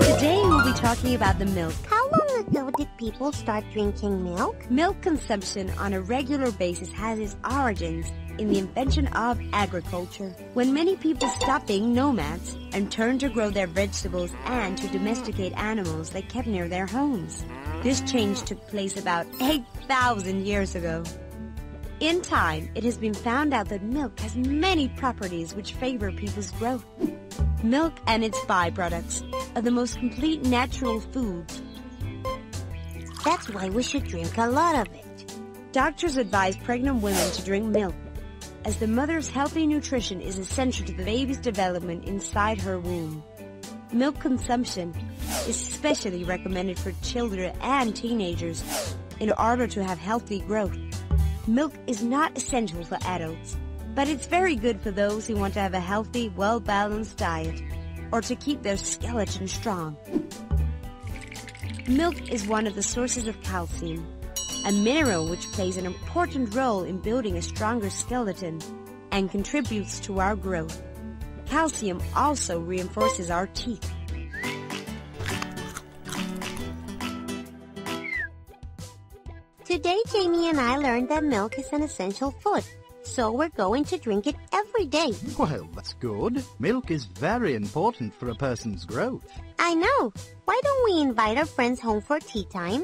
Today we'll be talking about the milk. How long ago did people start drinking milk? Milk consumption on a regular basis has its origins in the invention of agriculture, when many people stopped being nomads and turned to grow their vegetables and to domesticate animals they kept near their homes. This change took place about 8,000 years ago. In time, it has been found out that milk has many properties which favor people's growth. Milk and its byproducts are the most complete natural foods. That's why we should drink a lot of it. Doctors advise pregnant women to drink milk, as the mother's healthy nutrition is essential to the baby's development inside her womb. Milk consumption is especially recommended for children and teenagers in order to have healthy growth. Milk is not essential for adults, but it's very good for those who want to have a healthy, well-balanced diet or to keep their skeleton strong. Milk is one of the sources of calcium, a mineral which plays an important role in building a stronger skeleton and contributes to our growth. Calcium also reinforces our teeth. Today, Jamie and I learned that milk is an essential food, so we're going to drink it every day. Well, that's good. Milk is very important for a person's growth. I know. Why don't we invite our friends home for tea time?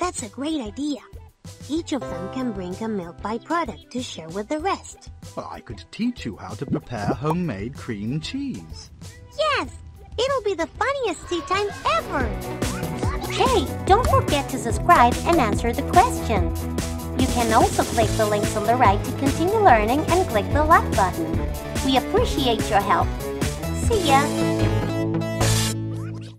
That's a great idea. Each of them can bring a milk byproduct to share with the rest. Well, I could teach you how to prepare homemade cream cheese. Yes! It'll be the funniest tea time ever! Hey, don't forget to subscribe and answer the question. You can also click the links on the right to continue learning and click the like button. We appreciate your help. See ya!